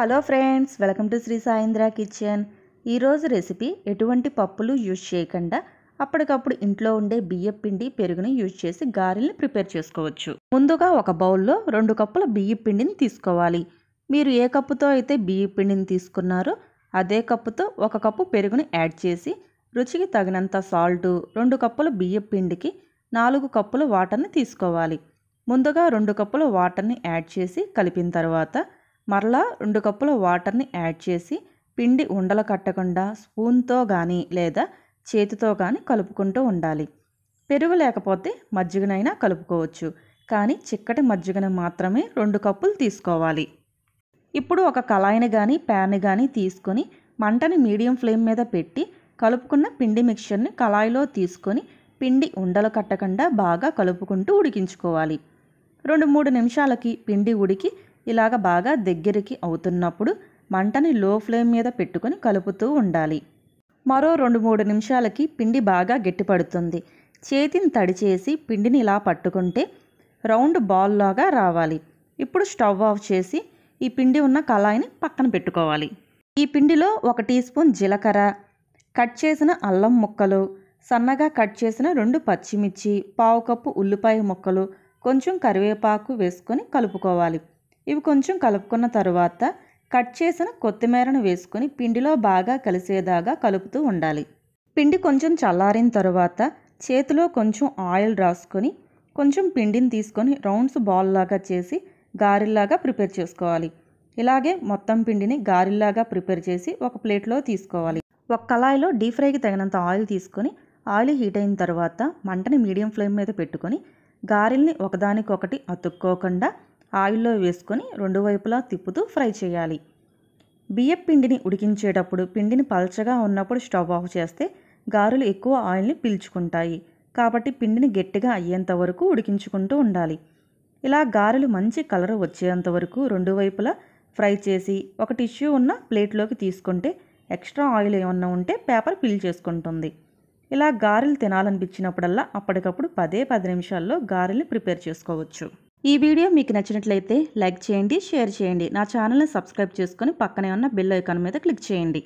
Hello friends welcome to Shri Saindra kitchen. ఈరోజు recipe ఎటువంటి పప్పులు యూజ్ చేయకుండా అప్పటికప్పుడు ఇంట్లో ఉండే బియ్యం పిండి పెరుగుని యూజ్ చేసి గారెల్ని ప్రిపేర్ చేసుకోవచ్చు. ముందుగా ఒక బౌల్లో రెండు కప్పుల బియ్య పిండిని తీసుకోవాలి. మీరు ఏ కప్పుతో అయితే బియ్య పిండిని తీసుకున్నారో అదే కప్పుతో ఒక కప్పు పెరుగుని యాడ్ చేసి రుచికి తగినంత సాల్టు రెండు కప్పుల బియ్య పిండికి నాలుగు కప్పుల వాటర్ని తీసుకోవాలి. ముందుగా రెండు కప్పుల వాటర్ని యాడ్ చేసి కలిపిన తర్వాత మరలా రెండు కప్పుల వాటర్ని యాడ్ చేసి పిండి ఉండలు కట్టకుండా స్పూన్తో కానీ లేదా చేతితో కానీ కలుపుకుంటూ ఉండాలి. పెరుగు లేకపోతే మజ్జిగనైనా కలుపుకోవచ్చు కానీ చిక్కటి మజ్జిగను మాత్రమే రెండు కప్పులు తీసుకోవాలి. ఇప్పుడు ఒక కళాయిని కానీ ప్యాన్ కానీ తీసుకొని మంటని మీడియం ఫ్లేమ్ మీద పెట్టి కలుపుకున్న పిండి మిక్చర్ని కళాయిలో తీసుకొని పిండి ఉండలు కట్టకుండా బాగా కలుపుకుంటూ ఉడికించుకోవాలి. రెండు మూడు నిమిషాలకి పిండి ఉడికి ఇలాగ బాగా దగ్గరికి అవుతున్నప్పుడు మంటని లో ఫ్లేమ్ మీద పెట్టుకొని కలుపుతూ ఉండాలి. మరో రెండు మూడు నిమిషాలకి పిండి బాగా గట్టిపడుతుంది. చేతిని తడి చేసి పిండిని ఇలా పట్టుకుంటే రౌండ్ బాల్ లాగా రావాలి. ఇప్పుడు స్టవ్ ఆఫ్ చేసి ఈ పిండి ఉన్న కళాయిని పక్కన పెట్టుకోవాలి. ఈ పిండిలో ఒక టీ స్పూన్ జీలకర్ర కట్ చేసిన అల్లం ముక్కలు సన్నగా కట్ చేసిన రెండు పచ్చిమిర్చి పావు కప్పు ఉల్లిపాయ ముక్కలు కొంచెం కరివేపాకు వేసుకొని కలుపుకోవాలి. ఇవి కొంచెం కలుపుకున్న తర్వాత కట్ చేసిన కొత్తిమీరను వేసుకొని పిండిలో బాగా కలిసేదాగా కలుపుతూ ఉండాలి. పిండి కొంచెం చల్లారిన తర్వాత చేతిలో కొంచెం ఆయిల్ రాసుకొని కొంచెం పిండిని తీసుకొని రౌండ్స్ బాల్ లాగా చేసి గారెల్లాగా ప్రిపేర్ చేసుకోవాలి. ఇలాగే మొత్తం పిండిని గారెల్లాగా ప్రిపేర్ చేసి ఒక ప్లేట్లో తీసుకోవాలి. ఒక కళాయిలో డీప్ ఫ్రైకి తగినంత ఆయిల్ తీసుకొని ఆయిల్ హీట్ అయిన తర్వాత మంటని మీడియం ఫ్లేమ్ మీద పెట్టుకొని గారెల్ని ఒకదానికొకటి అతుక్కోకుండా ఆయిల్లో వేసుకొని రెండు వైపులా తిప్పుతూ ఫ్రై చేయాలి. బియ్యం పిండిని ఉడికించేటప్పుడు పిండిని పల్చగా ఉన్నప్పుడు స్టవ్ ఆఫ్ చేస్తే గారెలు ఎక్కువ ఆయిల్ని పీల్చుకుంటాయి. కాబట్టి పిండిని గట్టిగా అయ్యేంత వరకు ఉడికించుకుంటూ ఉండాలి. ఇలా గారెలు మంచి కలర్ వచ్చేంత వరకు రెండు వైపులా ఫ్రై చేసి ఒక టిష్యూ ఉన్న ప్లేట్లోకి తీసుకుంటే ఎక్స్ట్రా ఆయిల్ ఏమన్నా ఉంటే పేపర్ పీల్ చేసుకుంటుంది. ఇలా గారెలు తినాలనిపించినప్పుడల్లా అప్పటికప్పుడు పదే పది నిమిషాల్లో గారెల్ని ప్రిపేర్ చేసుకోవచ్చు. ఈ వీడియో మీకు నచ్చినట్లయితే లైక్ చేయండి షేర్ చేయండి. నా ఛానల్ని సబ్స్క్రైబ్ చేసుకొని పక్కనే ఉన్న బెల్ ఐకాన్ మీద క్లిక్ చేయండి.